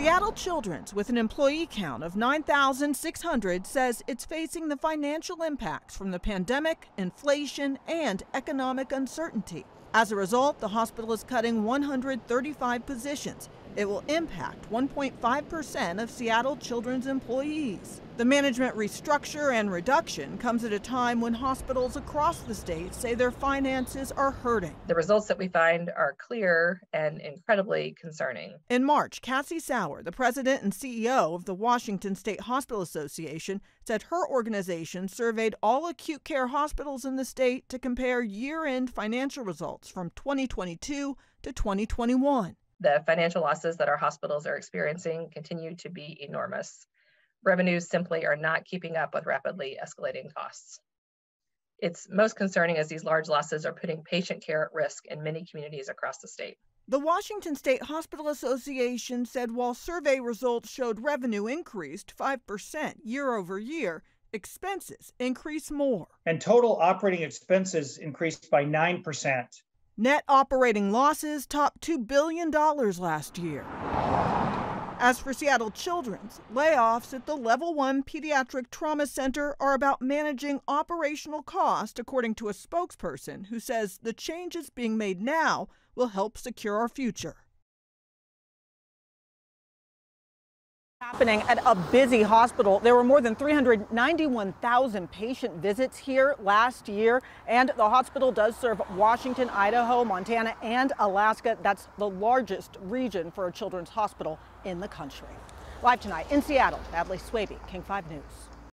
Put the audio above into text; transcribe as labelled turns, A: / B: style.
A: Seattle Children's, with an employee count of 9,600, says it's facing the financial impacts from the pandemic, inflation, and economic uncertainty. As a result, the hospital is cutting 135 positions. It will impact 1.5% of Seattle Children's employees. The management restructure and reduction comes at a time when hospitals across the state say their finances are hurting.
B: The results that we find are clear and incredibly concerning.
A: In March, Cassie Sauer, the president and CEO of the Washington State Hospital Association, said her organization surveyed all acute care hospitals in the state to compare year end financial results from 2022 to 2021.
B: The financial losses that our hospitals are experiencing continue to be enormous revenues simply are not keeping up with rapidly escalating costs. It's most concerning as these large losses are putting patient care at risk in many communities across the state.
A: The Washington State Hospital Association said while survey results showed revenue increased 5% year over year, expenses increased more.
C: And total operating expenses increased by 9%.
A: Net operating losses topped $2 billion last year. As for Seattle Children's, layoffs at the Level 1 Pediatric Trauma Center are about managing operational cost, according to a spokesperson who says the changes being made now will help secure our future. Happening at a busy hospital. There were more than 391,000 patient visits here last year, and the hospital does serve Washington, Idaho, Montana, and Alaska. That's the largest region for a children's hospital in the country. Live tonight in Seattle, Adley Swaby, King 5 News.